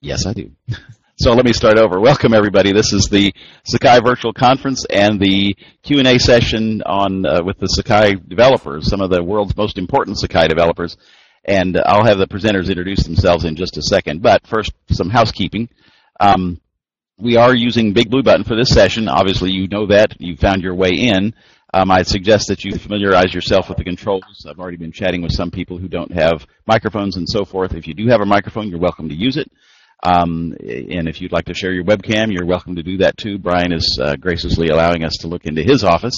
Yes, I do. So let me start over. Welcome everybody. This is the Sakai Virtual Conference and the Q&A session on uh, with the Sakai developers, some of the world's most important Sakai developers. And I'll have the presenters introduce themselves in just a second. But first, some housekeeping. Um, we are using Big Blue Button for this session. Obviously, you know that. You found your way in. Um, I'd suggest that you familiarize yourself with the controls. I've already been chatting with some people who don't have microphones and so forth. If you do have a microphone, you're welcome to use it. Um, and if you'd like to share your webcam, you're welcome to do that too. Brian is uh, graciously allowing us to look into his office.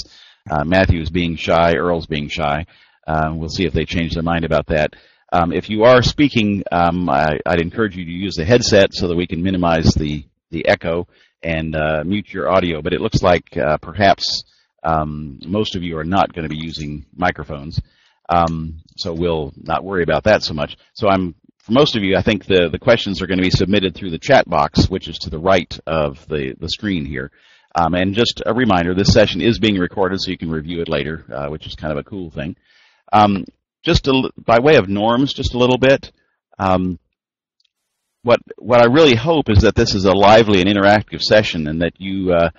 Uh, Matthew is being shy. Earl's being shy. Uh, we'll see if they change their mind about that. Um, if you are speaking, um, I, would encourage you to use the headset so that we can minimize the, the echo and uh, mute your audio. But it looks like uh, perhaps um, most of you are not going to be using microphones. Um, so we'll not worry about that so much. So I'm for most of you, I think the, the questions are going to be submitted through the chat box, which is to the right of the, the screen here. Um, and just a reminder, this session is being recorded, so you can review it later, uh, which is kind of a cool thing. Um, just by way of norms, just a little bit. Um, what what I really hope is that this is a lively and interactive session, and that you uh,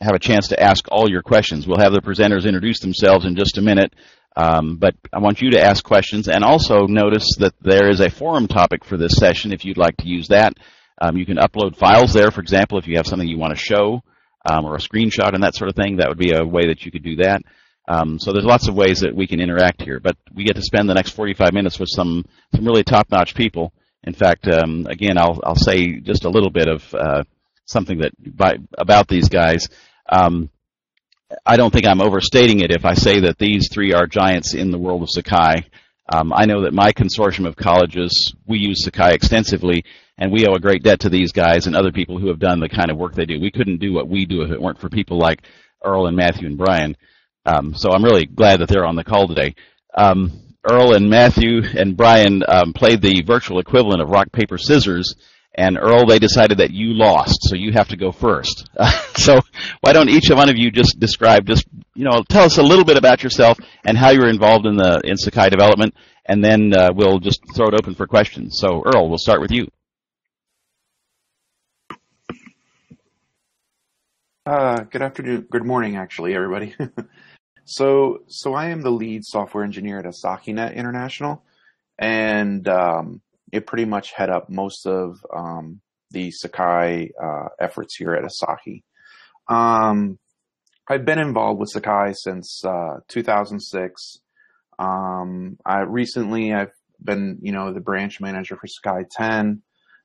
have a chance to ask all your questions. We'll have the presenters introduce themselves in just a minute. Um, but I want you to ask questions and also notice that there is a forum topic for this session if you'd like to use that. Um, you can upload files there, for example, if you have something you want to show um, or a screenshot and that sort of thing, that would be a way that you could do that. Um, so there's lots of ways that we can interact here, but we get to spend the next 45 minutes with some, some really top-notch people. In fact, um, again, I'll, I'll say just a little bit of uh, something that by, about these guys. Um, I don't think I'm overstating it if I say that these three are giants in the world of Sakai. Um, I know that my consortium of colleges, we use Sakai extensively, and we owe a great debt to these guys and other people who have done the kind of work they do. We couldn't do what we do if it weren't for people like Earl and Matthew and Brian. Um, so I'm really glad that they're on the call today. Um, Earl and Matthew and Brian um, played the virtual equivalent of rock, paper, scissors and Earl, they decided that you lost, so you have to go first. so why don't each one of you just describe, just you know, tell us a little bit about yourself and how you're involved in the in Sakai development, and then uh, we'll just throw it open for questions. So Earl, we'll start with you. Uh, good afternoon, good morning, actually, everybody. so, so I am the lead software engineer at AsahiNet International, and um, it pretty much head up most of um, the Sakai uh, efforts here at Asahi. Um, I've been involved with Sakai since uh, 2006. Um, I recently I've been you know the branch manager for Sakai 10.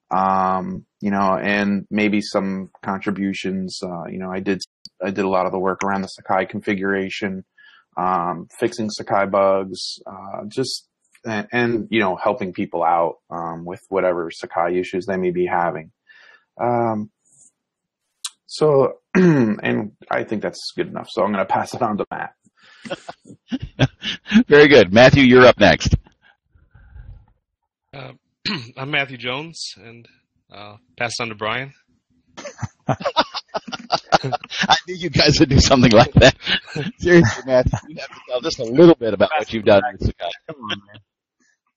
Um, you know, and maybe some contributions. Uh, you know, I did I did a lot of the work around the Sakai configuration, um, fixing Sakai bugs, uh, just and, and you know helping people out um, with whatever Sakai issues they may be having. Um, so, and I think that's good enough. So I'm going to pass it on to Matt. Very good, Matthew. You're up next. Uh, I'm Matthew Jones, and uh, pass it on to Brian. I knew you guys would do something like that. Seriously, Matthew, you have to tell just a little bit about what you've done with Sakai. Come on, man.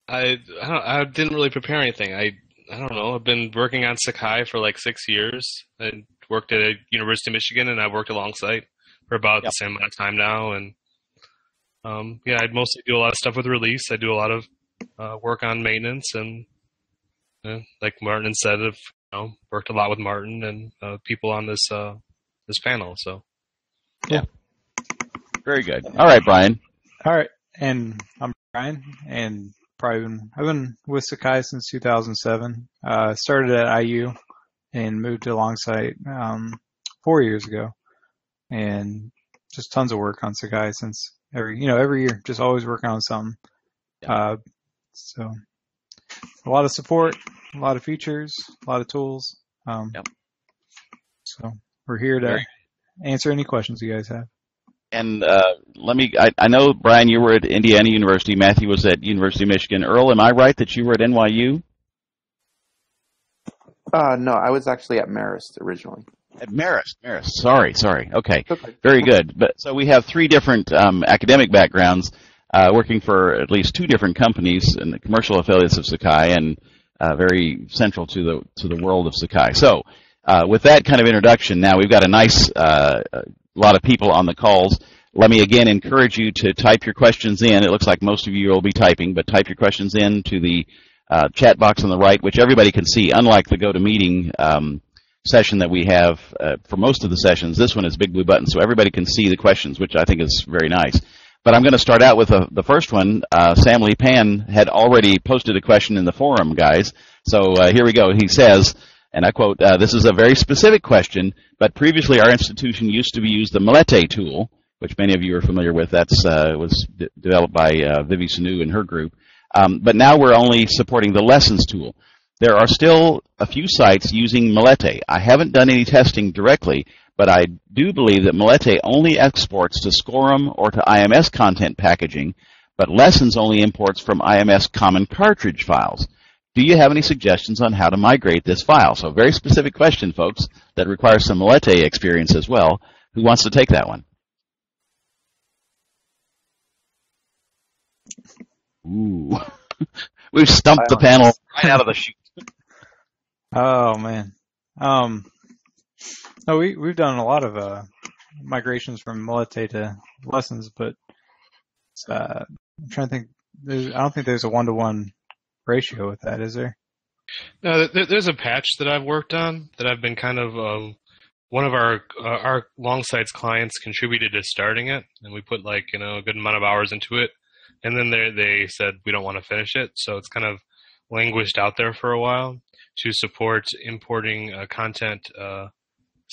I I, I didn't really prepare anything. I I don't know. I've been working on Sakai for like six years. I worked at a University of Michigan, and I worked alongside for about yep. the same amount of time now. And um, yeah, I mostly do a lot of stuff with release. I do a lot of uh, work on maintenance, and uh, like Martin said, I've you know, worked a lot with Martin and uh, people on this uh, this panel. So yeah, very good. All right, Brian. All right, and I'm Brian, and probably been I've been with Sakai since 2007. Uh, started at IU and moved to Longsight um, four years ago, and just tons of work on Sakai since every you know every year, just always working on something. Uh, so a lot of support, a lot of features, a lot of tools. Um, yep. So we're here to answer any questions you guys have and uh, let me. I, I, know Brian, you were at Indiana University. Matthew was at University of Michigan. Earl, am I right that you were at NYU? Uh, no, I was actually at Marist originally. At Marist, Marist. Sorry, sorry. Okay, okay. very good. But so we have three different um, academic backgrounds, uh, working for at least two different companies and the commercial affiliates of Sakai, and uh, very central to the to the world of Sakai. So, uh, with that kind of introduction, now we've got a nice uh, lot of people on the calls. Let me again encourage you to type your questions in. It looks like most of you will be typing, but type your questions in to the uh, chat box on the right, which everybody can see. Unlike the GoToMeeting um, session that we have uh, for most of the sessions, this one is big blue button, so everybody can see the questions, which I think is very nice. But I'm going to start out with the first one. Uh, Sam Lee Pan had already posted a question in the forum, guys. So uh, here we go. He says, and I quote, uh, this is a very specific question, but previously our institution used to be use the Melete tool, which many of you are familiar with. That's uh, was d- developed by uh, Vivie Sinou and her group. Um, but now we're only supporting the lessons tool. There are still a few sites using Melete. I haven't done any testing directly, but I do believe that Melete only exports to SCORM or to IMS content packaging, but Lessons only imports from IMS common cartridge files. Do you have any suggestions on how to migrate this file? So very specific question, folks, that requires some Melete experience as well. Who wants to take that one? Ooh. We've stumped the panel right out of the chute. Oh man. Um no, we we've done a lot of uh migrations from Melete to lessons, but uh, I'm trying to think I don't think there's a one to one ratio with that, is there? No, there's a patch that I've worked on that I've been kind of um, one of our uh, our Longsight's clients contributed to starting it, and we put like you know a good amount of hours into it and then they they said we don't want to finish it, so it's kind of languished out there for a while to support importing uh, content uh,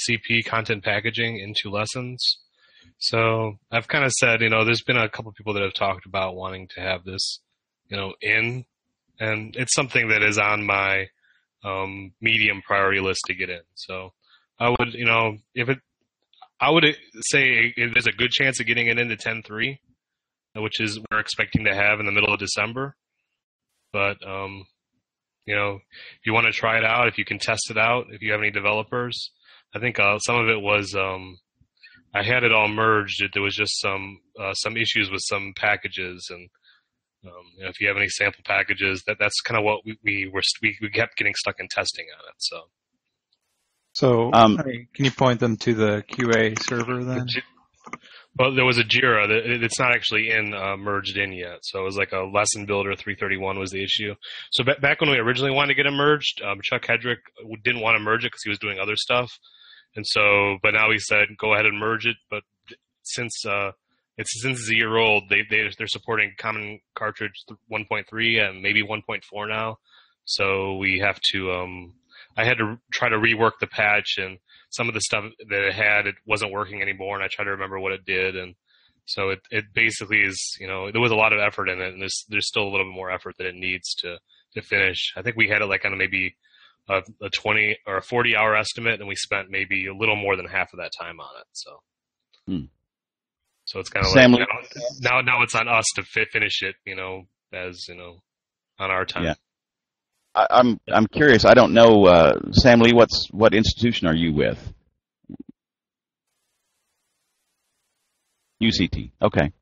CP content packaging into lessons. So I've kind of said, you know, there's been a couple people that have talked about wanting to have this, you know, in, and it's something that is on my um, medium priority list to get in. So I would, you know, if it, I would say there's a good chance of getting it into 10.3 which is we're expecting to have in the middle of December. But um, you know, if you want to try it out, if you can test it out, if you have any developers, I think uh, some of it was um, I had it all merged. There was just some uh, some issues with some packages, and um, you know, if you have any sample packages, that that's kind of what we, we were we, we kept getting stuck in testing on it. So. So, um, can you point them to the QA server then? Well, there was a Jira. It's not actually in uh, merged in yet. So it was like a lesson builder 331 was the issue. So b- back when we originally wanted to get it merged, um, Chuck Hedrick didn't want to merge it because he was doing other stuff. And so, but now he said, go ahead and merge it. But since uh, it's since a year old, they, they they're supporting Common Cartridge 1.3 and maybe 1.4 now. So we have to. Um, I had to try to rework the patch and some of the stuff that it had it wasn't working anymore, and I tried to remember what it did, and so it it basically is you know there was a lot of effort in it, and there's there's still a little bit more effort that it needs to to finish. I think we had it like on maybe a, a 20 or a 40 hour estimate, and we spent maybe a little more than half of that time on it. So. Hmm. So it's kind of like now, now, now it's on us to fit, finish it, you know, as you know, on our time. Yeah. I, am I'm, I'm curious. I don't know, uh, Sam Lee. What's what institution are you with? UCT. Okay.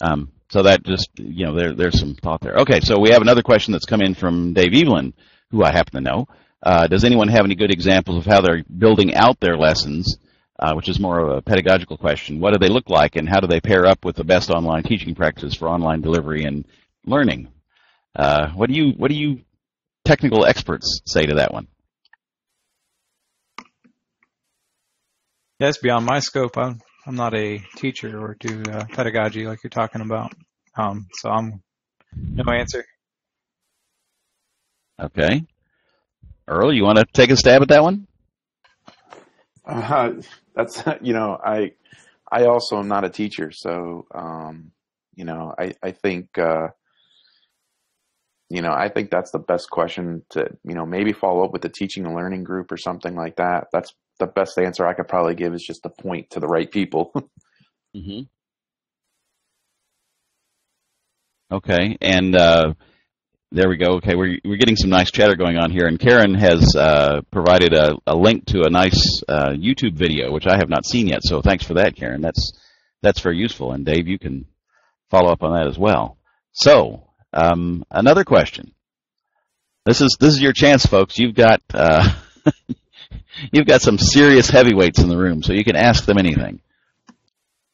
Um, so that just you know there there's some thought there. Okay, so we have another question that's come in from Dave Evelyn, who I happen to know. Uh, does anyone have any good examples of how they're building out their lessons, uh, which is more of a pedagogical question? What do they look like, and how do they pair up with the best online teaching practices for online delivery and learning? Uh, what do you what do you technical experts say to that one? That's beyond my scope. I'm I'm not a teacher or do uh, pedagogy like you're talking about. Um, so I'm no answer. Okay, Earl, you want to take a stab at that one? Uh, that's you know I I also am not a teacher, so um, you know I I think uh, you know, I think that's the best question to, you know, maybe follow up with the teaching and learning group or something like that. That's the best answer I could probably give is just to point to the right people. mm-hmm. Okay, and uh, there we go. Okay, we're we're getting some nice chatter going on here, and Karen has uh, provided a, a, link to a nice uh, YouTube video, which I have not seen yet. So thanks for that, Karen. That's that's very useful, and Dave, you can follow up on that as well. So um, another question. This is this is your chance, folks. You've got uh, you've got some serious heavyweights in the room, so you can ask them anything.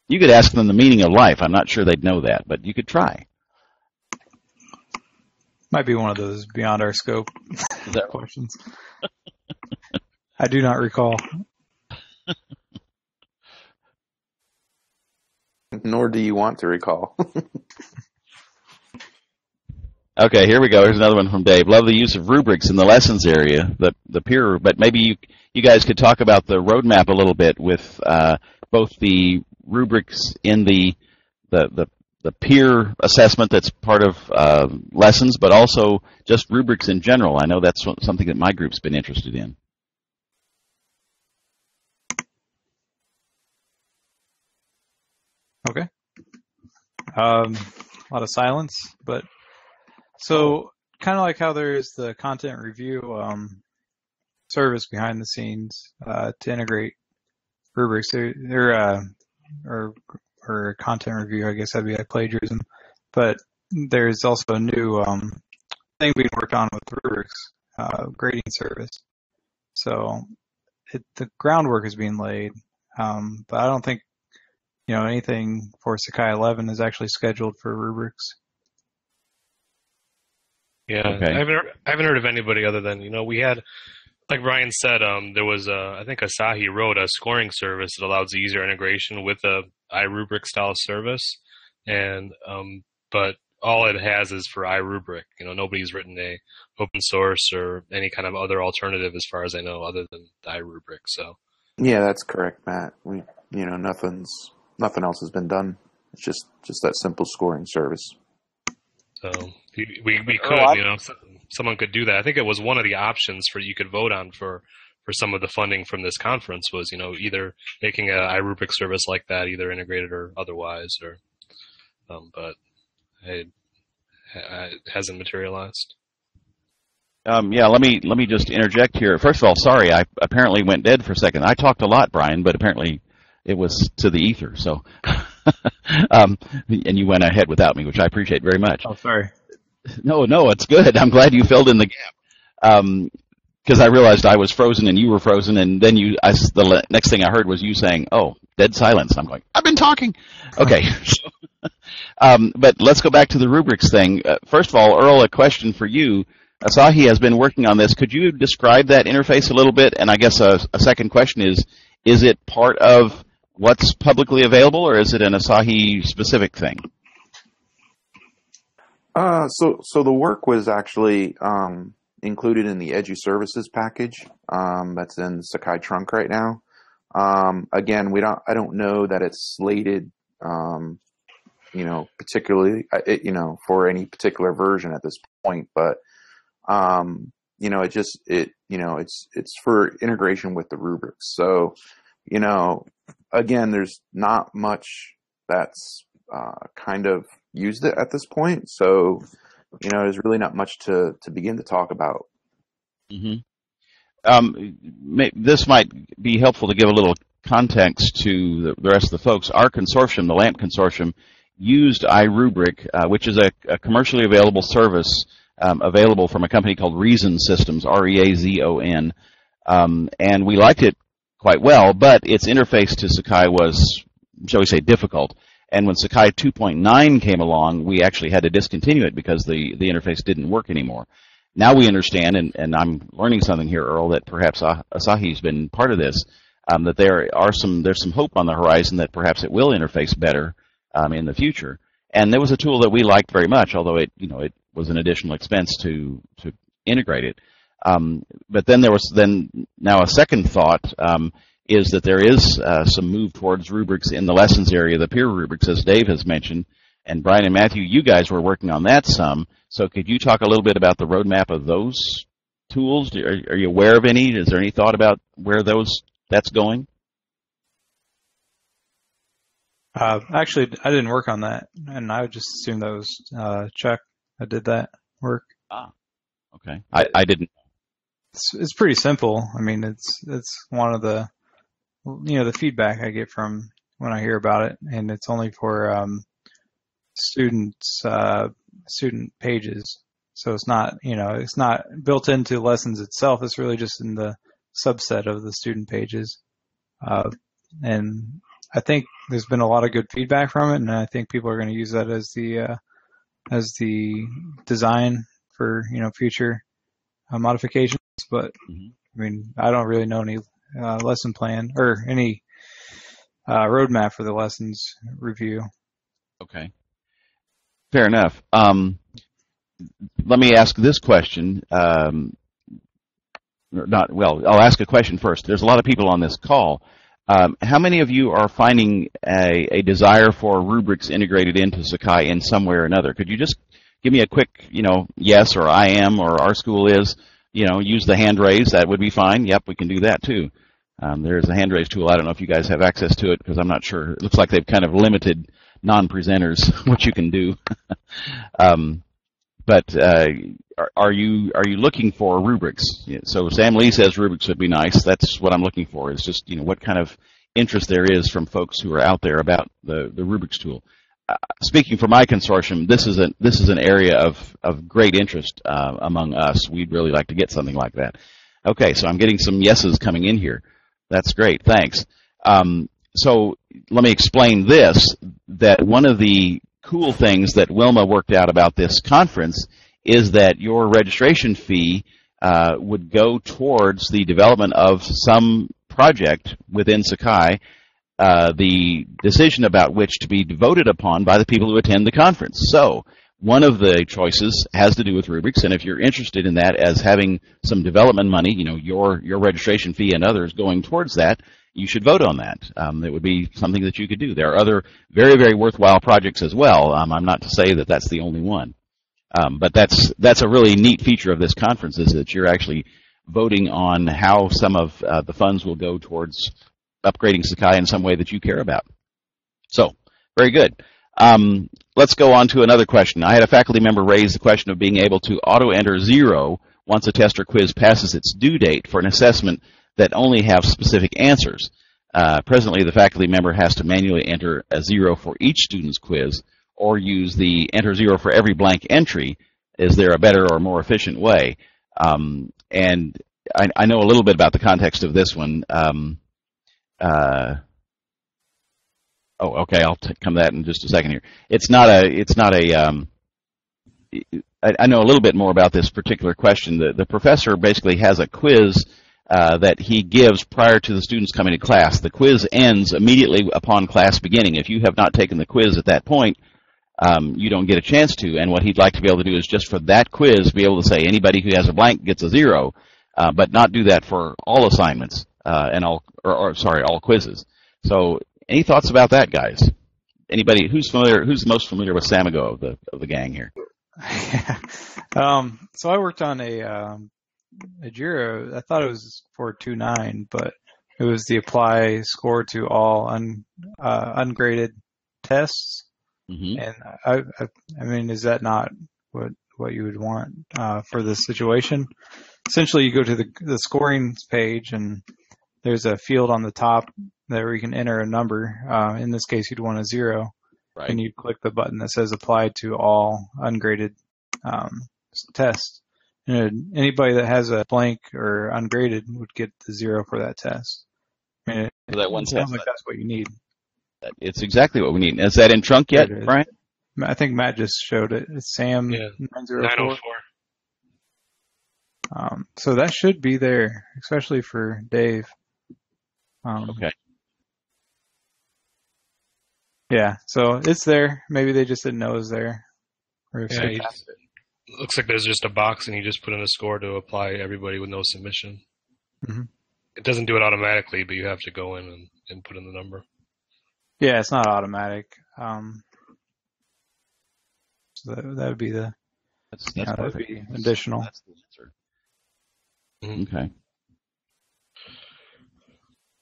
You could ask them the meaning of life. I'm not sure they'd know that, but you could try. Might be one of those beyond our scope questions. I do not recall. Nor do you want to recall. okay, here we go. Here's another one from Dave. Love the use of rubrics in the lessons area, the the peer. But maybe you you guys could talk about the roadmap a little bit with uh, both the rubrics in the the the the peer assessment that's part of uh, lessons, but also just rubrics in general. I know that's something that my group's been interested in. Okay. Um, a lot of silence, but so kind of like how there is the content review um, service behind the scenes uh, to integrate rubrics. There, there uh, or or content review. I guess that'd be like plagiarism. But there's also a new um, thing being worked on with rubrics uh, grading service. So it, the groundwork is being laid, um, but I don't think you know anything for Sakai 11 is actually scheduled for rubrics. Yeah, okay. I haven't heard, I haven't heard of anybody other than you know we had like Brian said, um, there was a, I think Asahi wrote a scoring service that allows easier integration with a iRubric style service, and um, but all it has is for iRubric. You know, nobody's written a open source or any kind of other alternative, as far as I know, other than the iRubric. So. Yeah, that's correct, Matt. We, you know, nothing's nothing else has been done. It's just just that simple scoring service. So we we could, you know, someone could do that. I think it was one of the options for you could vote on for for some of the funding from this conference was you know either making a iRubric service like that, either integrated or otherwise, or um, but it, it hasn't materialized. Um, yeah, let me let me just interject here. First of all, sorry, I apparently went dead for a second. I talked a lot, Brian, but apparently it was to the ether. So, um, and you went ahead without me, which I appreciate very much. Oh, sorry. No, no, it's good. I'm glad you filled in the gap. Um, because I realized I was frozen and you were frozen, and then you, I, the next thing I heard was you saying, "Oh, dead silence." I'm going, "I've been talking." Okay, um, but let's go back to the rubrics thing. Uh, first of all, Earl, a question for you. Asahi has been working on this. Could you describe that interface a little bit? And I guess a, a second question is: Is it part of what's publicly available, or is it an Asahi specific thing? Uh, so so the work was actually um, included in the Edu Services package um, that's in Sakai Trunk right now. Um, again, we don't. I don't know that it's slated, um, you know, particularly, uh, it, you know, for any particular version at this point. But um, you know, it just it, you know, it's it's for integration with the rubrics. So, you know, again, there's not much that's uh, kind of used it at this point. So, you know, there's really not much to, to begin to talk about. Mm-hmm. Um, may, this might be helpful to give a little context to the, the, rest of the folks. Our consortium, the LAMP consortium, used iRubric, uh, which is a, a, commercially available service um, available from a company called Reazon Systems, R-E-A-Z-O-N, um, and we liked it quite well, but its interface to Sakai was, shall we say, difficult. And when Sakai 2.9 came along, we actually had to discontinue it because the, the interface didn't work anymore. Now we understand, and, and I'm learning something here, Earl, that perhaps Asahi's been part of this, um, that there are some there's some hope on the horizon that perhaps it will interface better um, in the future. And there was a tool that we liked very much, although it you know it was an additional expense to to integrate it. Um, but then there was then now a second thought. Um, is that there is uh, some move towards rubrics in the lessons area, the peer rubrics, as Dave has mentioned. And Brian and Matthew, you guys were working on that some. So could you talk a little bit about the roadmap of those tools? Are, are you aware of any? Is there any thought about where those that's going? Uh, actually, I didn't work on that, and I would just assume that was uh, Chuck that did that work. Ah, okay. I, I didn't. It's, it's pretty simple. I mean, it's it's one of the you know the feedback I get from when I hear about it, and it's only for um, students uh, student pages. So it's not, you know, it's not built into lessons itself. It's really just in the subset of the student pages. Uh, and I think there's been a lot of good feedback from it, and I think people are going to use that as the uh, as the design for you know future uh, modifications. But mm-hmm. I mean, I don't really know any uh, lesson plan or any uh, roadmap for the lessons review. Okay, fair enough. Um, let me ask this question. Um, not well. I'll ask a question first. There's a lot of people on this call. Um, how many of you are finding a, a, desire for rubrics integrated into Sakai in some way or another? Could you just give me a quick, you know, yes or I am or our school is? You know, use the hand raise. That would be fine. Yep, we can do that too. Um, there's a hand raise tool. I don't know if you guys have access to it because I'm not sure. It looks like they've kind of limited non-presenters what you can do. um, but uh, are, are, you are you looking for rubrics? So Sam Lee says rubrics would be nice. That's what I'm looking for. Is just you know what kind of interest there is from folks who are out there about the the rubrics tool. Uh, speaking for my consortium, this is a this is an area of of great interest uh, among us. We'd really like to get something like that. Okay, so I'm getting some yeses coming in here. That's great. Thanks. Um, so let me explain this. That one of the cool things that Wilma worked out about this conference is that your registration fee uh, would go towards the development of some project within Sakai, uh, the decision about which to be voted upon by the people who attend the conference. So one of the choices has to do with rubrics, and if you're interested in that as having some development money, you know, your your registration fee and others going towards that, you should vote on that. Um, it would be something that you could do. There are other very, very worthwhile projects as well. Um, I'm not to say that that's the only one. Um, but that's that's a really neat feature of this conference is that you're actually voting on how some of uh, the funds will go towards upgrading Sakai in some way that you care about. So, very good. Um, let's go on to another question. I had a faculty member raise the question of being able to auto-enter zero once a test or quiz passes its due date for an assessment that only have specific answers. Uh, presently, the faculty member has to manually enter a zero for each student's quiz or use the enter zero for every blank entry. Is there a better or more efficient way? Um, and I, I, know a little bit about the context of this one. Um, uh, oh, okay, I'll t- come to that in just a second here. It's not a. It's not a. Um, I, I know a little bit more about this particular question. The, the professor basically has a quiz uh, that he gives prior to the students coming to class. The quiz ends immediately upon class beginning. If you have not taken the quiz at that point, um, you don't get a chance to. And what he'd like to be able to do is just for that quiz, be able to say anybody who has a blank gets a zero, uh, but not do that for all assignments uh, and all, or, or, sorry, all quizzes. So, any thoughts about that, guys? Anybody who's familiar? Who's most familiar with Samigo of the of the gang here? um, so I worked on a um, Jira, I thought it was 429, but it was the apply score to all un, uh, ungraded tests. Mm-hmm. And I, I, I, mean, is that not what what you would want uh, for this situation? Essentially, you go to the the scoring page, and there's a field on the top where you can enter a number. Uh, in this case, you'd want a zero, right. and you click the button that says apply to all ungraded um, tests. And anybody that has a blank or ungraded would get the zero for that test. I mean, it, that one sounds test, like that's what you need. It's exactly what we need. Is that in trunk yet, Brian? I think Matt just showed it. It's Sam yeah. 904. 904. Um, so that should be there, especially for Dave. Um, okay. Yeah, so it's there. Maybe they just didn't know it was there. Or yeah, looks like there's just a box and you just put in a score to apply everybody with no submission. Mm-hmm. It doesn't do it automatically, but you have to go in and, and put in the number. Yeah, it's not automatic. Um, so that, that would be the that's, that's yeah, that would be additional. That's the answer. Mm-hmm. Okay.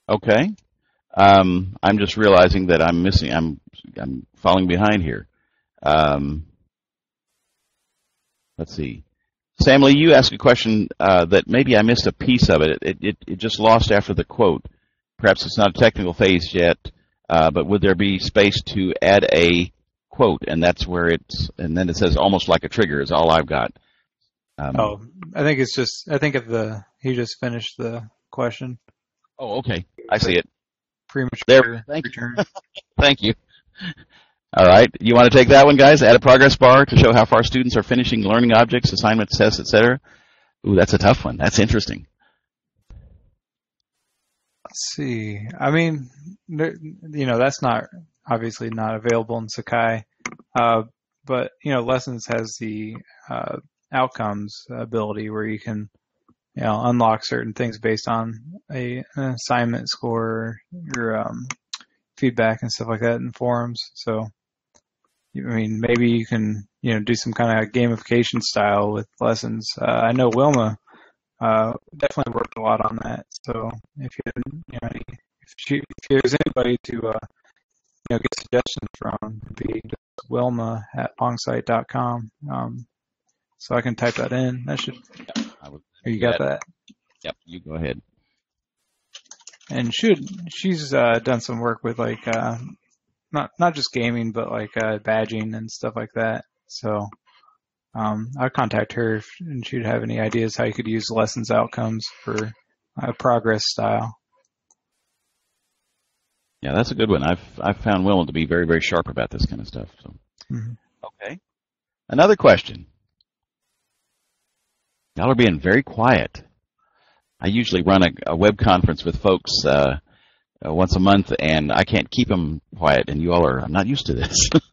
Okay. Um, I'm just realizing that I'm missing. I'm I'm falling behind here. Um, let's see. Sam Lee, you asked a question uh, that maybe I missed a piece of it. It, it. it just lost after the quote. Perhaps it's not a technical phase yet, uh, but would there be space to add a quote? And that's where it's, and then it says almost like a trigger is all I've got. Um, oh, I think it's just. I think if the he just finished the question. Oh, okay. I see it. Premature. There. Thank you. Thank you. All right. You want to take that one, guys? Add a progress bar to show how far students are finishing learning objects, assignments, tests, etc. Ooh, that's a tough one. That's interesting. Let's see. I mean, you know, that's not obviously not available in Sakai, uh, but you know, Lessons has the uh, outcomes ability where you can, you know, unlock certain things based on a an assignment score, your um, feedback and stuff like that in forums. So, I mean, maybe you can, you know, do some kind of gamification style with lessons. Uh, I know Wilma uh, definitely worked a lot on that. So if you, you know, if, she, if there's anybody to, uh, you know, get suggestions from, be Wilma at longsight.com. Um, so I can type that in. That should. Would, you got that. that? Yep, you go ahead. And should she's uh, done some work with like uh, not not just gaming, but like uh, badging and stuff like that. So um, I'll contact her if, and she'd have any ideas how you could use lessons outcomes for a progress style. Yeah, that's a good one. I've I've found Will to be very very sharp about this kind of stuff. So. Mm-hmm. Okay. Another question. Y'all are being very quiet. I usually run a, a web conference with folks uh, uh, once a month, and I can't keep them quiet. And you all are. I'm not used to this.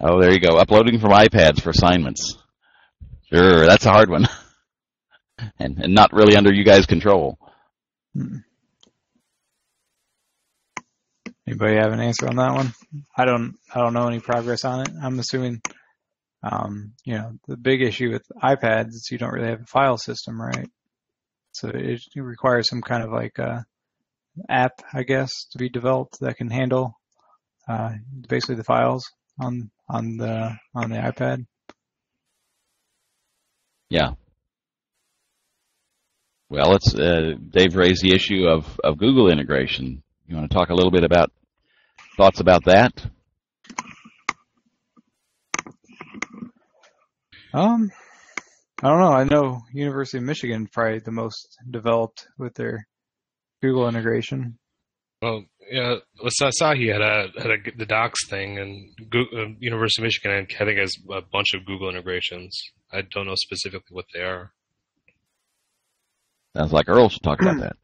oh, there you go. Uploading from iPads for assignments. Sure, that's a hard one, and and not really under you guys' control. Hmm. Anybody have an answer on that one? I don't. I don't know any progress on it. I'm assuming um, you know, the big issue with iPads is you don't really have a file system, right? So it, requires some kind of like uh, app, I guess, to be developed that can handle uh, basically the files on on the on the iPad. Yeah. Well, it's uh, Dave raised the issue of, of Google integration. You want to talk a little bit about thoughts about that? Um, I don't know. I know University of Michigan probably the most developed with their Google integration. Well, yeah, Asahi had a had a, the Docs thing, and Google, uh, University of Michigan, I think, has a bunch of Google integrations. I don't know specifically what they are. Sounds like Earl should talk about that.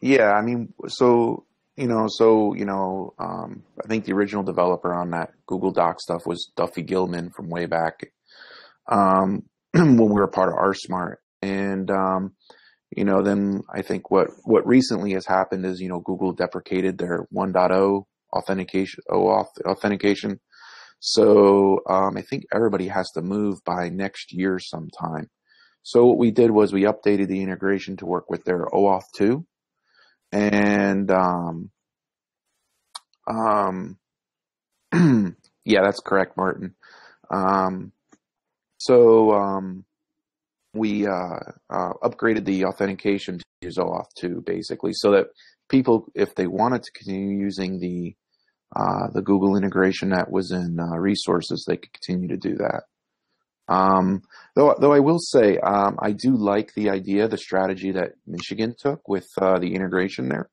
Yeah, I mean, so you know, so you know, um, I think the original developer on that Google Doc stuff was Duffy Gillman from way back um, when we were part of RSmart. And, um, you know, then I think what, what recently has happened is, you know, Google deprecated their 1.0 authentication, OAuth authentication. So, um, I think everybody has to move by next year sometime. So what we did was we updated the integration to work with their OAuth 2. And, um, um, yeah, that's correct, Martin. Um, so um, we uh, uh, upgraded the authentication to OAuth 2, basically, so that people, if they wanted to continue using the uh, the Google integration that was in uh, resources, they could continue to do that. Um, though, though I will say, um, I do like the idea, the strategy that Michigan took with uh, the integration there.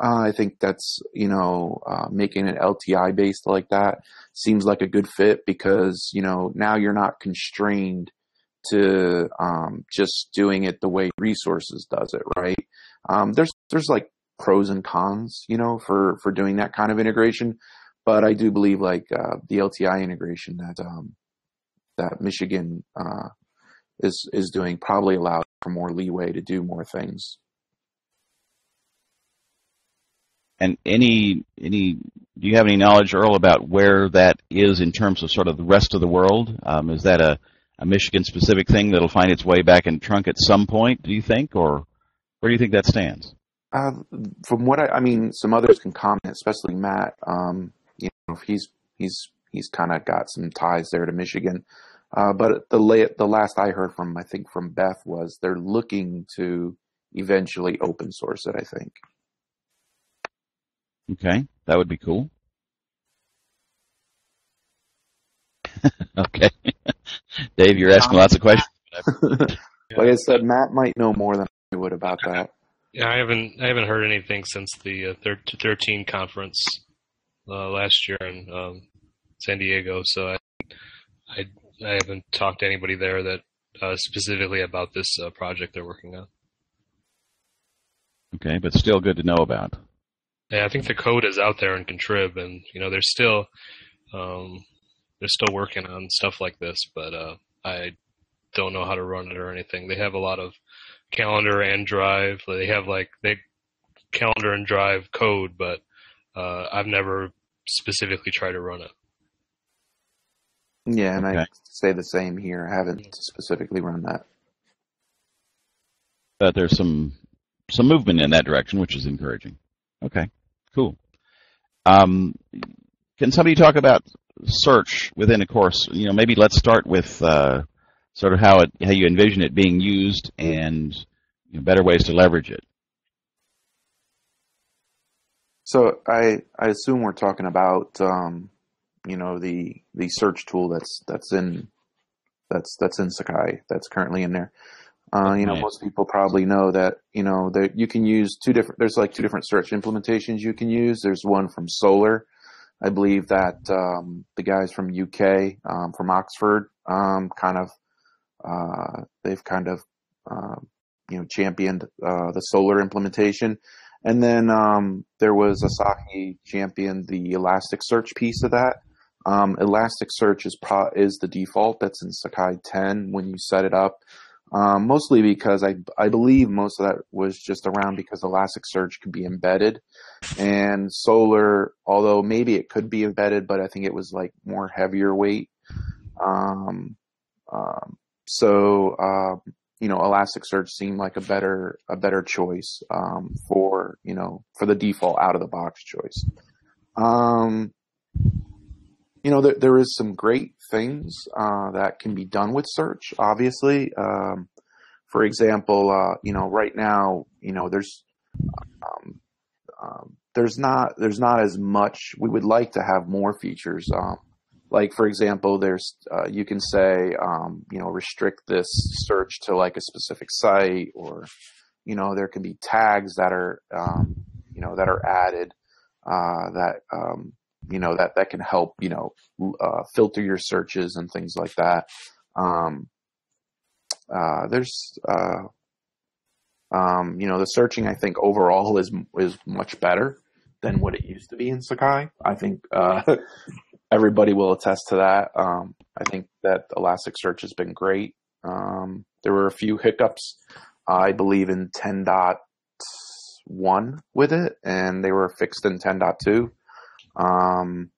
Uh, I think that's, you know, uh, making it LTI based like that seems like a good fit because, you know, now you're not constrained to um, just doing it the way resources does it, right? Um, there's, there's like pros and cons, you know, for, for doing that kind of integration. But I do believe like uh, the LTI integration that, um, that Michigan uh, is, is doing probably allows for more leeway to do more things. And any any do you have any knowledge, Earl, about where that is in terms of sort of the rest of the world? Um, is that a, a Michigan specific thing that'll find its way back in trunk at some point? Do you think, or where do you think that stands? Uh, from what I, I mean, some others can comment, especially Matt. Um, you know, he's he's he's kind of got some ties there to Michigan. Uh, but the la- the last I heard from, I think from Beth was they're looking to eventually open source it. I think. Okay, that would be cool. okay. Dave, you're asking lots of questions. like I said, Matt might know more than I would about that. Yeah, I haven't I haven't heard anything since the uh, thir- 13 conference uh, last year in um, San Diego. So I, I I haven't talked to anybody there that uh, specifically about this uh, project they're working on. Okay, but still good to know about. Yeah, I think the code is out there in Contrib, and you know they're still um, they're still working on stuff like this, but uh, I don't know how to run it or anything. They have a lot of calendar and drive. They have like they calendar and drive code, but uh, I've never specifically tried to run it. Yeah, and Okay. I say the same here. I haven't specifically run that. But there's some some movement in that direction, which is encouraging. Okay, cool. Um, can somebody talk about search within a course? You know, maybe let's start with uh, sort of how it how you envision it being used and you know, better ways to leverage it. So I I assume we're talking about um, you know the the search tool that's that's in that's that's in Sakai that's currently in there. Uh, you know, Right. most people probably know that you know that you can use two different. There's like two different search implementations you can use. There's one from Solr. I believe that um, the guys from UK, um, from Oxford, um, kind of uh, they've kind of um, you know championed uh, the Solr implementation. And then um, there was Asahi championed the Elasticsearch piece of that. Um, Elasticsearch is pro- is the default that's in Sakai 10 when you set it up. Um, mostly because I I believe most of that was just around because Elasticsearch could be embedded, and Solr, although maybe it could be embedded, but I think it was like more heavier weight. Um, um, so um, you know, Elasticsearch seemed like a better a better choice um, for you know for the default out of the box choice. You know, there, there is some great things uh, that can be done with search. Obviously, um, for example, uh, you know, right now, you know, there's um, um, there's not there's not as much. We would like to have more features. Um, like for example, there's uh, you can say um, you know restrict this search to like a specific site, or you know there can be tags that are um, you know that are added uh, that you know that that can help you know uh, filter your searches and things like that. Um, uh, there's uh, um, you know the searching I think overall is is much better than what it used to be in Sakai. I think uh, everybody will attest to that. Um, I think that Elasticsearch has been great. Um, there were a few hiccups, I believe, in 10.1 with it, and they were fixed in 10.2. Um,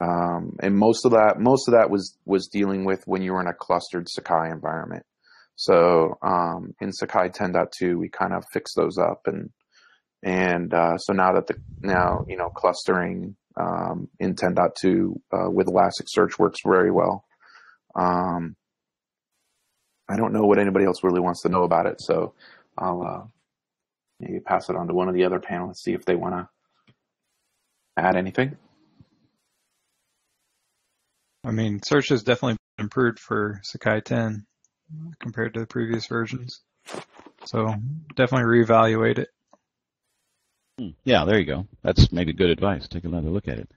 um, and most of that, most of that was was dealing with when you were in a clustered Sakai environment. So um, in Sakai 10.2, we kind of fixed those up, and and uh, so now that the now you know clustering um, in 10.2 uh, with Elasticsearch works very well. Um, I don't know what anybody else really wants to know about it, so I'll uh, maybe pass it on to one of the other panelists see if they want to add anything. I mean, search has definitely been improved for Sakai 10 compared to the previous versions. So definitely reevaluate it. Hmm. Yeah, there you go. That's maybe good advice. Take another look at it.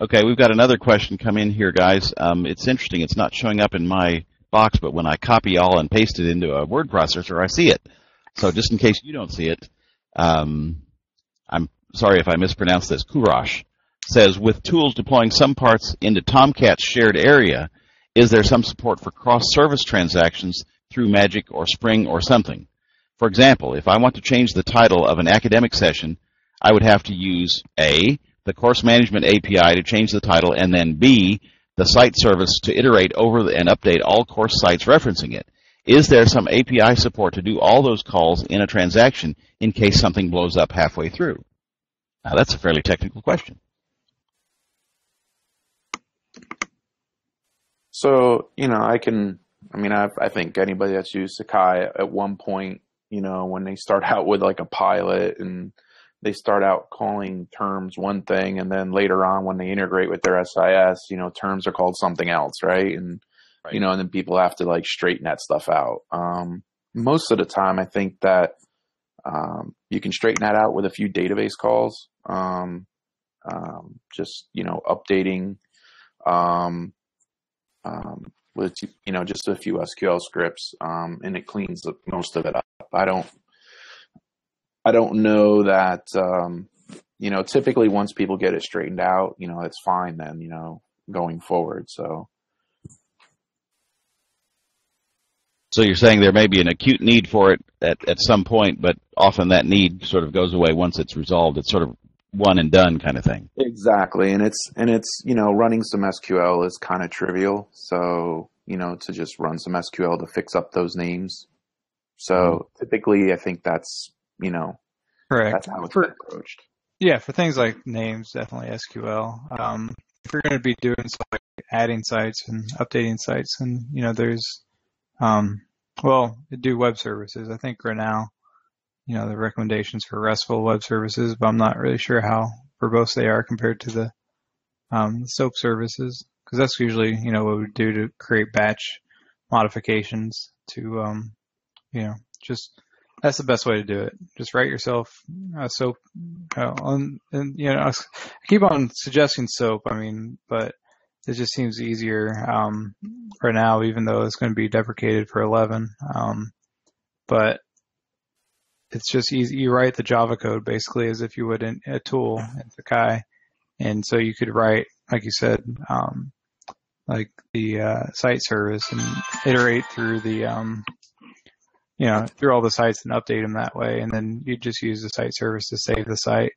Okay, we've got another question come in here, guys. Um, it's interesting. It's not showing up in my box, but when I copy all and paste it into a word processor, I see it. So just in case you don't see it, um, I'm sorry if I mispronounced this. Kurash says, with tools deploying some parts into Tomcat's shared area, is there some support for cross-service transactions through Magic or Spring or something? For example, if I want to change the title of an academic session, I would have to use A, the course management API to change the title, and then B, the site service to iterate over and update all course sites referencing it. Is there some API support to do all those calls in a transaction in case something blows up halfway through? Now, that's a fairly technical question. So, you know, I can, I mean, I, I think anybody that's used Sakai at one point, you know, when they start out with like a pilot and they start out calling terms one thing, and then later on when they integrate with their SIS, you know, terms are called something else, right? And right. you know, and then people have to like straighten that stuff out. Um, most of the time, I think that um, you can straighten that out with a few database calls. Um, um, just you know, updating um, um, with you know just a few SQL scripts, um, and it cleans most of it up. I don't I don't know that you know. Typically, once people get it straightened out, you know, it's fine. Then you know, going forward. So. So you're saying there may be an acute need for it at, at some point, but often that need sort of goes away once it's resolved. It's sort of one and done kind of thing. Exactly, and it's and it's you know running some SQL is kind of trivial. So you know to just run some SQL to fix up those names. So mm-hmm. typically, I think that's you know correct. That's how it's for, approached. Yeah, for things like names, definitely SQL. Um, if you're going to be doing stuff like adding sites and updating sites, and you know there's um, well, do web services. I think right now you know, the recommendations for RESTful web services, but I'm not really sure how verbose they are compared to the um, SOAP services, because that's usually, you know, what we do to create batch modifications to, um, you know, just that's the best way to do it. Just write yourself a SOAP, uh, on, and you know, I keep on suggesting SOAP. I mean, but it just seems easier um, right now, even though it's going to be deprecated for 11. Um, but it's just easy. You write the Java code basically as if you would in a tool in Sakai. And so you could write, like you said, um, like the uh, site service and iterate through the, um, you know, through all the sites and update them that way. And then you just use the site service to save the site.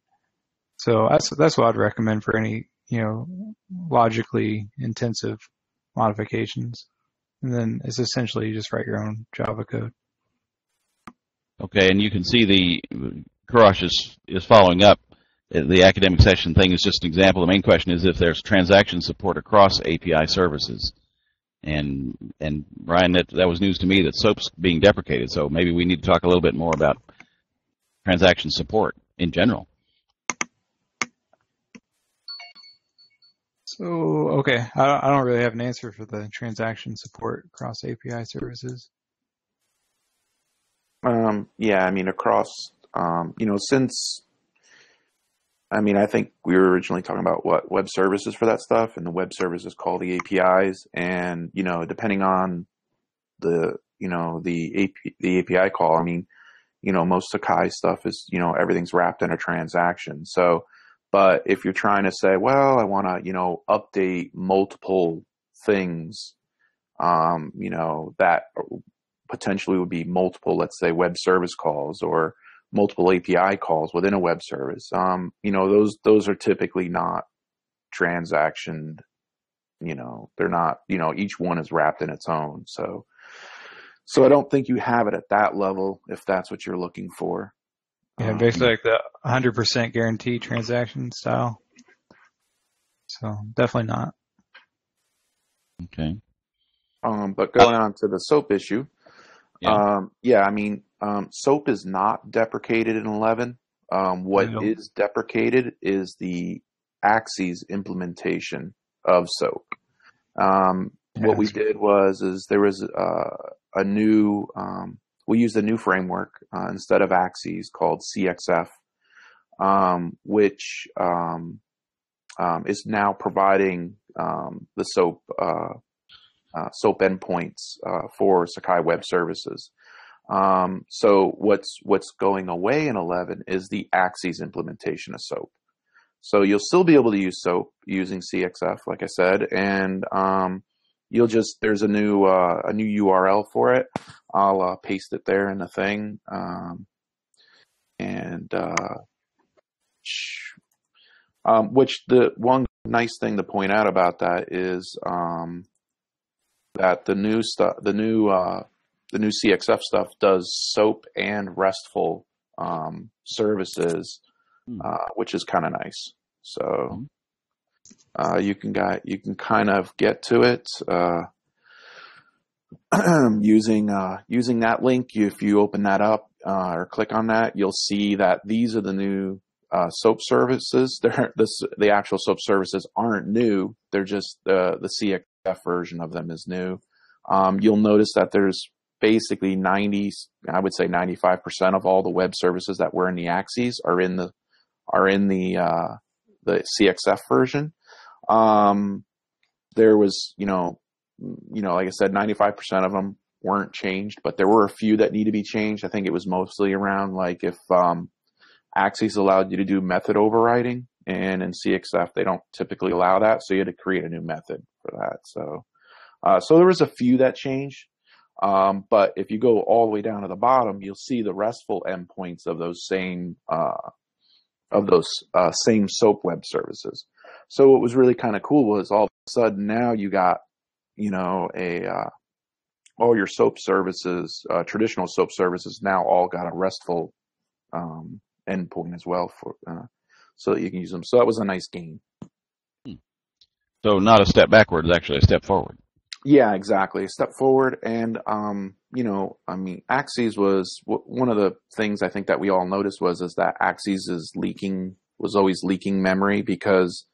So that's, that's what I'd recommend for any, you know, logically intensive modifications. And then it's essentially you just write your own Java code. Okay, and you can see the Kourosh is, is following up. The academic session thing is just an example. The main question is if there's transaction support across API services. And and Ryan, that, that was news to me that SOAP's being deprecated. So maybe we need to talk a little bit more about transaction support in general. So okay, I don't really have an answer for the transaction support across API services. Um, yeah, I mean, across, um, you know, since, I mean, I think we were originally talking about what web services for that stuff, and the web services call the APIs, and you know, depending on the, you know, the AP, the API call, I mean, you know, most Sakai stuff is, you know, everything's wrapped in a transaction. So, but if you're trying to say, well, I want to, you know, update multiple things, um, you know, that potentially would be multiple, let's say, web service calls or multiple API calls within a web service. Um, you know, those those are typically not transactioned. You know, they're not. You know, each one is wrapped in its own. So, so I don't think you have it at that level if that's what you're looking for. Yeah, um, basically like the 100% guarantee transaction style. So definitely not. Okay. Um, but going on to the soap issue, yeah. Um, yeah, I mean, um, SOAP is not deprecated in 11. Um, what is deprecated is the Axis implementation of SOAP. Um, yeah, what we did was is there was uh, a new um, we used a new framework uh, instead of Axis called CXF, um, which um, um, is now providing um, the SOAP uh, uh, SOAP endpoints uh, for Sakai Web Services. Um, so what's what's going away in 11 is the Axis implementation of SOAP. So you'll still be able to use SOAP using CXF, like I said, and um, you'll just there's a new uh, a new URL for it. I'll uh, paste it there in the thing, um, and uh, um, which the one nice thing to point out about that is um, that the new stuff, the new uh, the new CXF stuff does SOAP and RESTful um, services, mm. uh, which is kind of nice. So hmm. Uh, you can got you can kind of get to it uh, using uh, using that link. If you open that up uh, or click on that, you'll see that these are the new uh, SOAP services. They're, the, the actual SOAP services aren't new. They're just the, the CXF version of them is new. Um, you'll notice that there's basically 90, I would say 95% of all the web services that were in the Axis are in the, are in the, uh, the CXF version. Um, there was, you know, you know, like I said, 95% of them weren't changed, but there were a few that need to be changed. I think it was mostly around like if, um, Axis allowed you to do method overriding and in CXF they don't typically allow that. So you had to create a new method for that. So, uh, so there was a few that changed. Um, but if you go all the way down to the bottom, you'll see the RESTful endpoints of those same, uh, of those, uh, same SOAP web services. So what was really kind of cool was all of a sudden now you got, you know, a, uh, all your SOAP services, uh, traditional SOAP services now all got a RESTful, um, endpoint as well for, uh, so that you can use them. So that was a nice gain. So not a step backwards, actually a step forward. Yeah, exactly. Step forward. And, um, you know, I mean, Axis was w- one of the things I think that we all noticed was, is that Axis is leaking, was always leaking memory because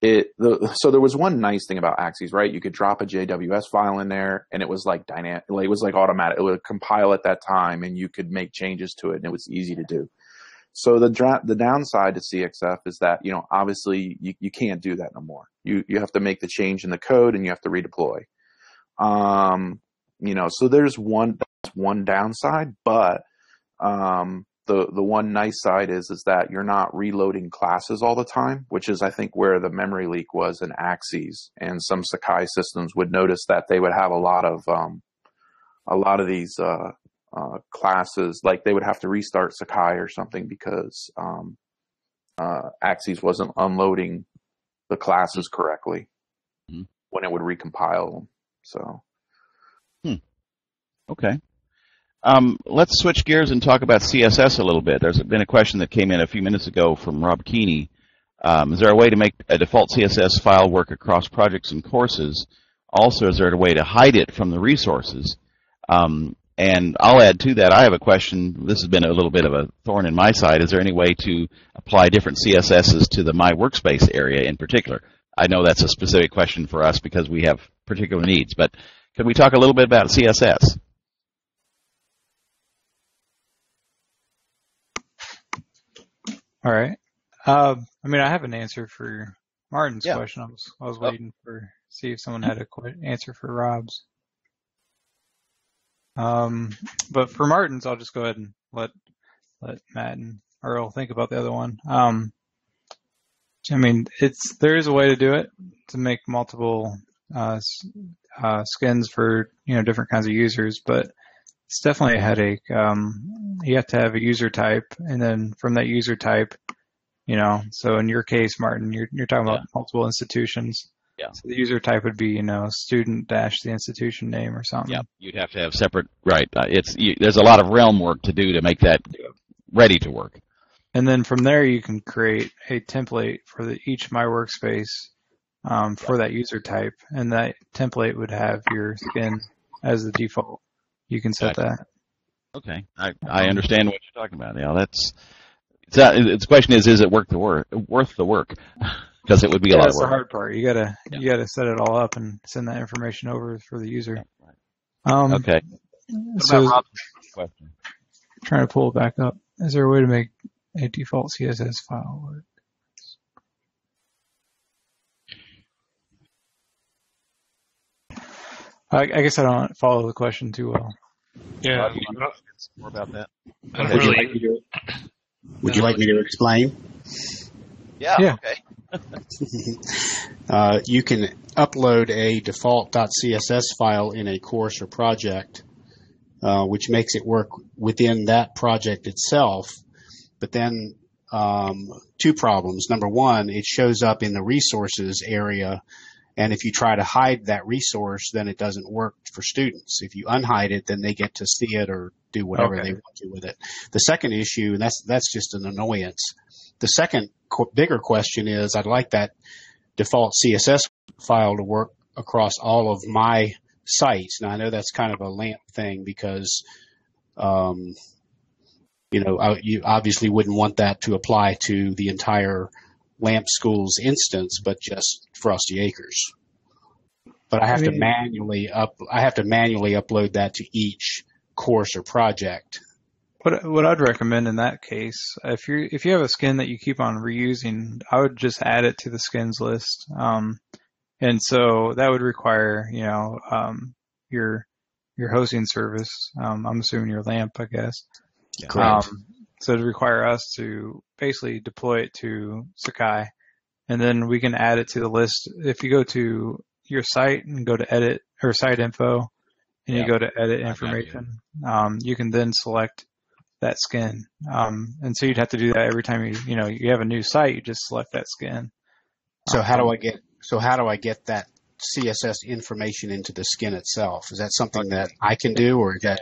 it, the, so there was one nice thing about Axis, right? You could drop a JWS file in there and it was like dynamic, like it was like automatic. It would compile at that time and you could make changes to it and it was easy to do. So the dra- the downside to CXF is that you know obviously you, you can't do that no more. You you have to make the change in the code and you have to redeploy. Um, you know, so there's one that's one downside, but um, the the one nice side is is that you're not reloading classes all the time, which is I think where the memory leak was in Axis, and some Sakai systems would notice that they would have a lot of um, a lot of these uh, uh, classes, like they would have to restart Sakai or something because um, uh, Axis wasn't unloading the classes correctly mm-hmm. when it would recompile them. So, hmm. okay. Um, let's switch gears and talk about CSS a little bit. There's been a question that came in a few minutes ago from Rob Keeney. Um, is there a way to make a default CSS file work across projects and courses? Also, is there a way to hide it from the resources? Um, and I'll add to that, I have a question. This has been a little bit of a thorn in my side. Is there any way to apply different CSSs to the My Workspace area in particular? I know that's a specific question for us because we have particular needs, but could we talk a little bit about CSS? All right. Uh, I mean, I have an answer for Martin's yeah. question. I was I was oh. waiting for see if someone had a quick answer for Rob's. Um, but for Martin's, I'll just go ahead and let let Matt and Earl think about the other one. Um, I mean, it's there is a way to do it to make multiple uh, uh, skins for you know different kinds of users, but it's definitely a headache. Um, you have to have a user type, and then from that user type, you know. So in your case, Martin, you're you're talking about multiple institutions. Yeah. So the user type would be, you know, student dash the institution name or something. Yeah. You'd have to have separate, right. Uh, it's, you, there's a lot of realm work to do to make that ready to work. And then from there, you can create a template for the, each My Workspace um, for that user type. And that template would have your skin as the default. You can set that. Okay. I, I understand what you're talking about. Yeah, that's, it's, not, it's the question is, is it worth the work, worth the work? because it would be yeah, a lot that's of work. the hard part. You gotta yeah. you gotta set it all up and send that information over for the user. Um, okay. So question? Trying to pull it back up. Is there a way to make a default CSS file work? I, I guess I don't follow the question too well. Yeah, more about that. Would you like me to, would you like me to explain? Yeah. yeah. Okay. uh, you can upload a default.css file in a course or project, uh, which makes it work within that project itself. But then um, two problems. Number one, it shows up in the resources area. And if you try to hide that resource, then it doesn't work for students. If you unhide it, then they get to see it or do whatever okay. they want to with it. The second issue, and that's that's just an annoyance. The second qu- bigger question is I'd like that default CSS file to work across all of my sites. Now I know that's kind of a lamp thing because um, you know, uh, you obviously wouldn't want that to apply to the entire LAMP schools instance, but just Frosty Acres. But I have I mean, to manually up, I have to manually upload that to each course or project. What what I'd recommend in that case, if you if you have a skin that you keep on reusing, I would just add it to the skins list. Um, and so that would require, you know, um, your your hosting service. Um, I'm assuming your LAMP, I guess. Yeah. Correct. Um, so it'd require us to basically deploy it to Sakai, and then we can add it to the list. If you go to your site and go to edit or site info, and you go to edit information, um, you can then select that skin. Um, and so you'd have to do that every time you, you know, you have a new site, you just select that skin. So how do um, I get, so how do I get that CSS information into the skin itself? Is that something that I can do or is that?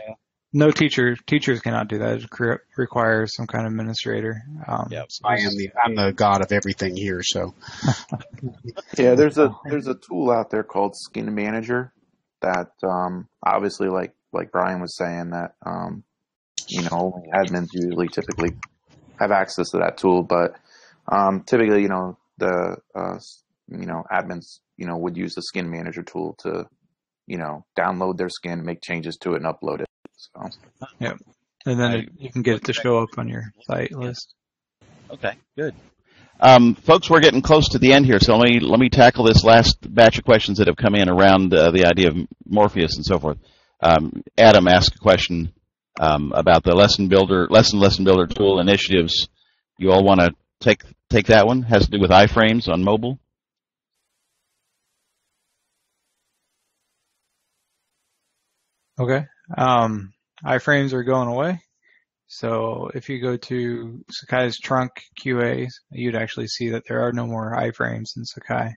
No teacher, teachers cannot do that. It requires some kind of administrator. Um, yep. I am the, I'm the god of everything here. So yeah, there's a, there's a tool out there called skin manager that, um, obviously like, like Brian was saying that, um, you know, only admins usually typically have access to that tool, but um, typically, you know, the uh, you know admins you know would use the skin manager tool to you know download their skin, make changes to it, and upload it. So yeah, and then it, you can get it to show up on your site list. Okay, good. Um, folks, we're getting close to the end here, so let me let me tackle this last batch of questions that have come in around uh, the idea of Morpheus and so forth. Um, Adam asked a question um, about the lesson builder, lesson lesson builder tool initiatives. You all want to take take that one? Has to do with iframes on mobile. Okay. Um, iframes are going away. So if you go to Sakai's trunk QA, you'd actually see that there are no more iframes in Sakai.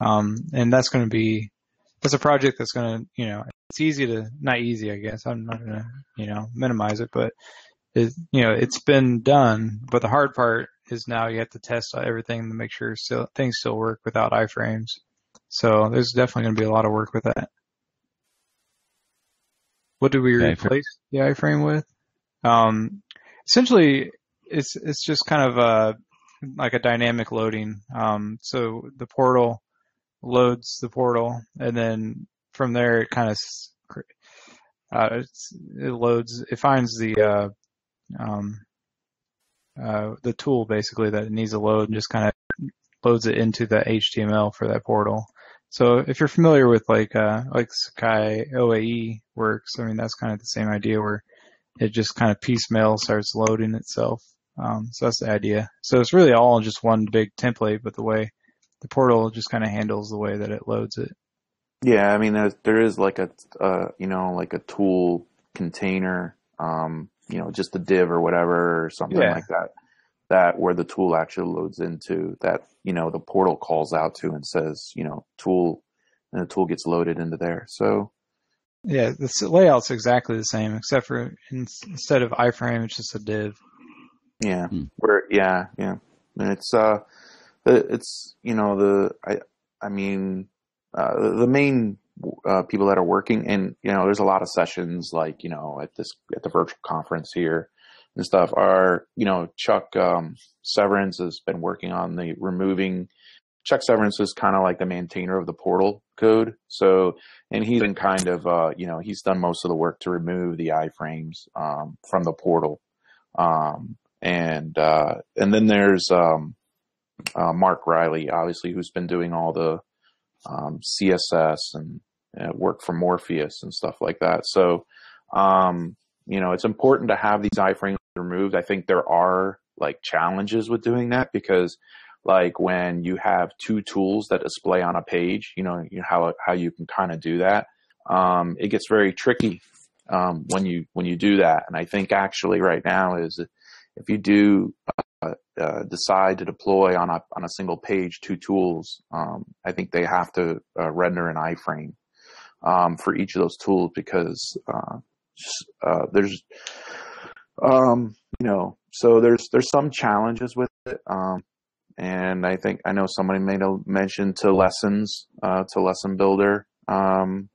Um, and that's going to be, that's a project that's going to, you know, it's easy to not easy, I guess. I'm not gonna you know minimize it, but it, you know it's been done. But the hard part is now you have to test everything to make sure still, things still work without iframes. So there's definitely going to be a lot of work with that. What do we okay, replace the iframe with? Um, essentially, it's it's just kind of a like a dynamic loading. Um, so the portal loads the portal, and then from there, it kind of uh, it loads, it finds the uh, um, uh, the tool basically that it needs to load and just kind of loads it into the HTML for that portal. So if you're familiar with like uh, like Sakai OAE works, I mean that's kind of the same idea where it just kind of piecemeal starts loading itself. Um, so that's the idea. So it's really all just one big template, but the way the portal just kind of handles the way that it loads it. Yeah, I mean, there's, there is like a, uh, you know, like a tool container, um, you know, just a div or whatever or something yeah. like that, that where the tool actually loads into that, you know, the portal calls out to and says, you know, tool, and the tool gets loaded into there. So, yeah, the layout's exactly the same except for in, instead of iframe, it's just a div. Yeah, hmm. where yeah, yeah, and it's uh, it's you know the I I mean uh, the main uh, people that are working, and you know, there's a lot of sessions like you know at this at the virtual conference here and stuff. Are you know Chuck um, Severance has been working on the removing. Chuck Severance is kind of like the maintainer of the portal code. So, and he's been kind of, uh, you know, he's done most of the work to remove the iframes um, from the portal. Um, and uh, and then there's um, uh, Mark Riley, obviously, who's been doing all the um, CSS and uh, work for Morpheus and stuff like that. So, um, you know, it's important to have these iframes removed. I think there are like challenges with doing that because like when you have two tools that display on a page, you know, you know how, how you can kind of do that. Um, it gets very tricky, um, when you, when you do that. And I think actually right now is if you do uh, uh, decide to deploy on a on a single page two tools, um, I think they have to uh, render an iframe um, for each of those tools because uh, uh, there's um, you know so there's there's some challenges with it. Um, and I think I know somebody made a mention to lessons uh, to lesson builder. Um,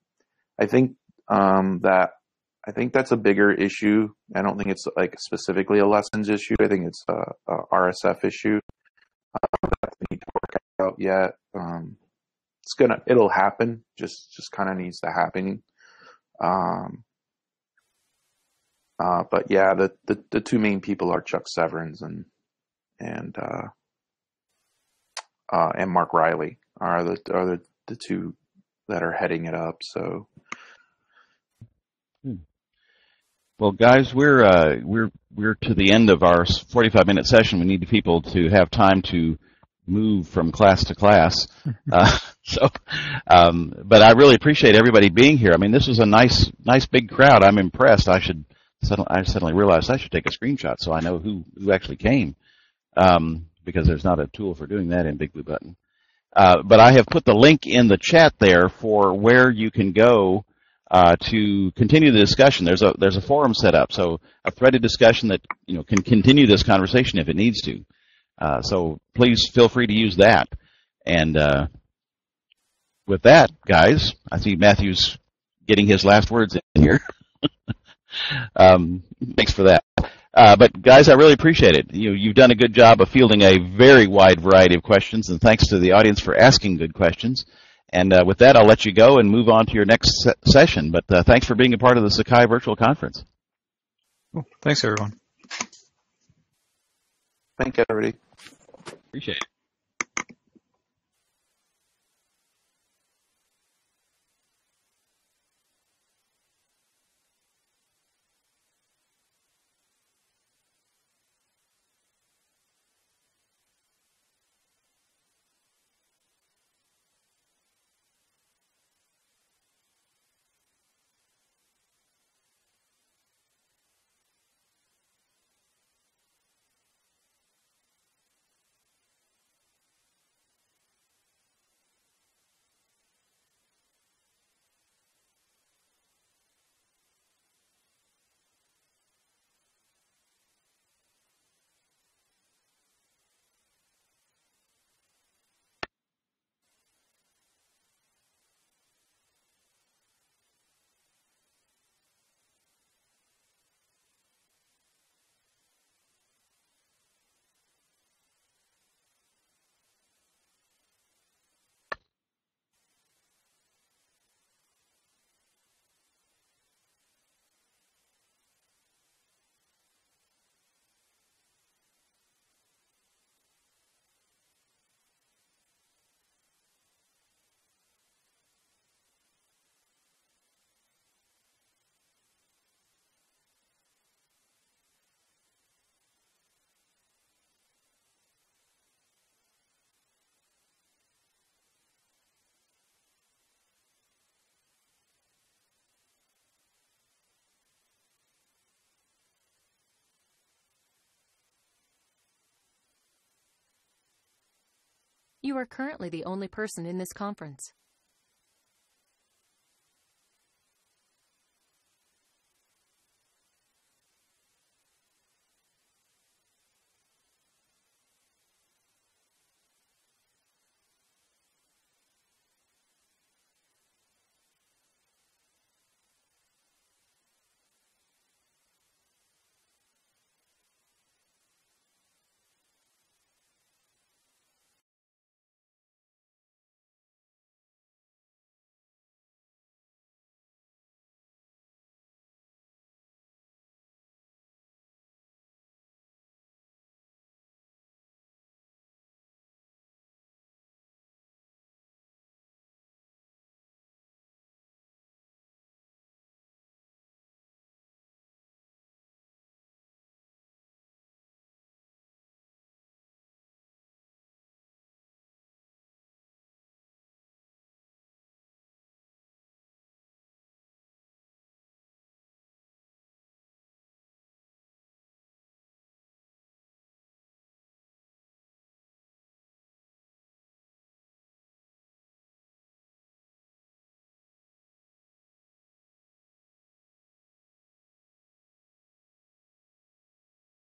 I think um, that I think that's a bigger issue. I don't think it's like specifically a lessons issue. I think it's a, a RSF issue um, that need to work out yet. Um, it's gonna, it'll happen. Just, just kind of needs to happen. Um, uh, but yeah, the, the, the two main people are Chuck Severance and and uh, uh, and Mark Riley are the are the, the two that are heading it up. So, hmm. well, guys, we're uh, we're we're to the end of our 45 minute session. We need people to have time to move from class to class. Uh, so, um, but I really appreciate everybody being here. I mean, this was a nice nice big crowd. I'm impressed. I should I suddenly realized I should take a screenshot so I know who, who actually came, um, because there's not a tool for doing that in Big Blue Button. Uh, but I have put the link in the chat there for where you can go uh, to continue the discussion. There's a there's a forum set up, so a threaded discussion that you know can continue this conversation if it needs to. Uh, so please feel free to use that. And uh, with that, guys, I see Matthew's getting his last words in here. um, thanks for that. Uh, but guys, I really appreciate it. You, you've done a good job of fielding a very wide variety of questions, and thanks to the audience for asking good questions. And uh, with that, I'll let you go and move on to your next se- session. But uh, thanks for being a part of the Sakai Virtual Conference. Cool. Thanks, everyone. Thank you, everybody. Appreciate it. You are currently the only person in this conference.